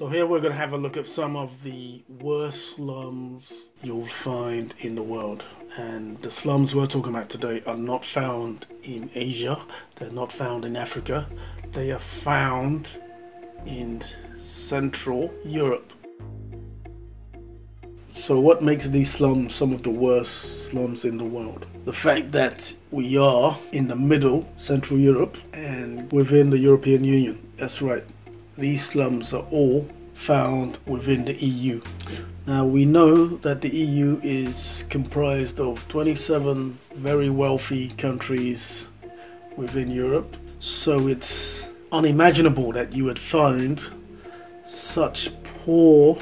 So here we're going to have a look at some of the worst slums you'll find in the world. And the slums we're talking about today are not found in Asia, they're not found in Africa, they are found in Central Europe. So what makes these slums some of the worst slums in the world? The fact that we are in the middle, Central Europe, and within the European Union. That's right these slums are all found within the EU. Now we know that the EU is comprised of 27 very wealthy countries within Europe, so it's unimaginable that you would find such poor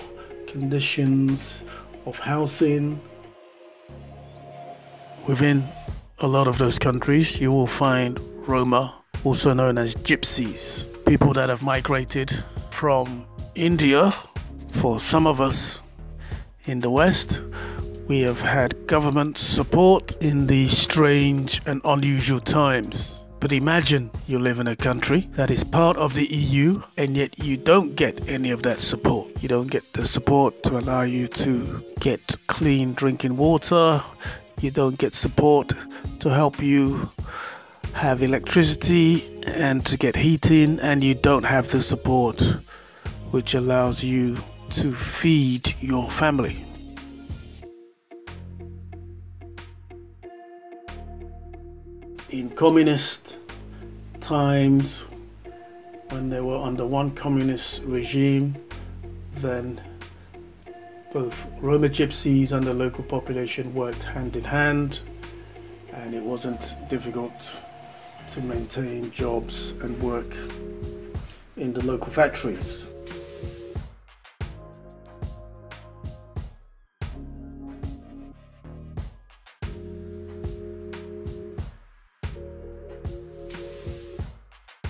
conditions of housing within a lot of those countries. You will find Roma, also known as gypsies people that have migrated from India. For some of us in the West, we have had government support in these strange and unusual times. But imagine you live in a country that is part of the EU and yet you don't get any of that support. You don't get the support to allow you to get clean drinking water. You don't get support to help you have electricity and to get heating, and you don't have the support which allows you to feed your family. In communist times, when they were under one communist regime, then both Roma gypsies and the local population worked hand in hand, and it wasn't difficult to maintain jobs and work in the local factories.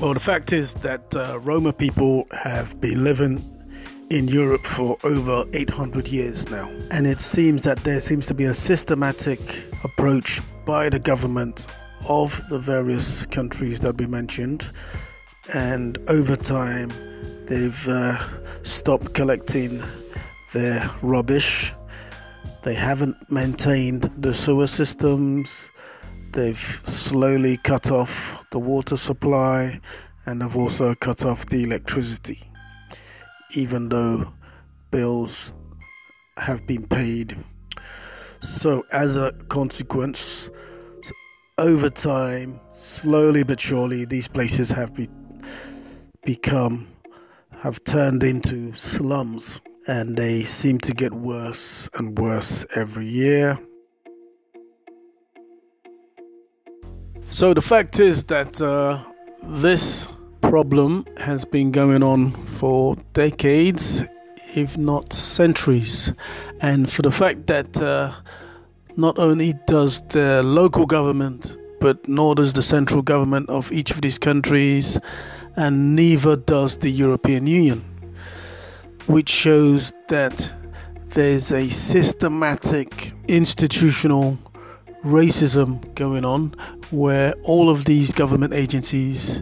Well, the fact is that uh, Roma people have been living in Europe for over 800 years now. And it seems that there seems to be a systematic approach by the government of the various countries that we mentioned, and over time they've uh, stopped collecting their rubbish. They haven't maintained the sewer systems. They've slowly cut off the water supply and have also cut off the electricity, even though bills have been paid. So, as a consequence, over time, slowly but surely, these places have be- become, have turned into slums, and they seem to get worse and worse every year. So the fact is that uh, this problem has been going on for decades, if not centuries, and for the fact that. Uh, not only does the local government, but nor does the central government of each of these countries, and neither does the European Union, which shows that there's a systematic institutional racism going on where all of these government agencies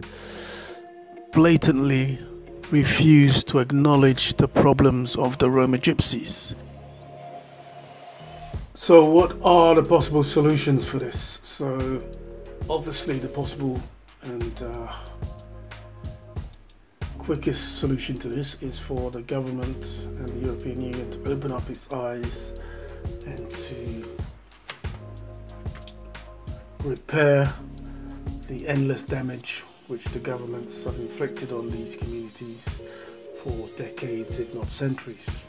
blatantly refuse to acknowledge the problems of the Roma gypsies. So, what are the possible solutions for this? So, obviously, the possible and uh, quickest solution to this is for the government and the European Union to open up its eyes and to repair the endless damage which the governments have inflicted on these communities for decades, if not centuries.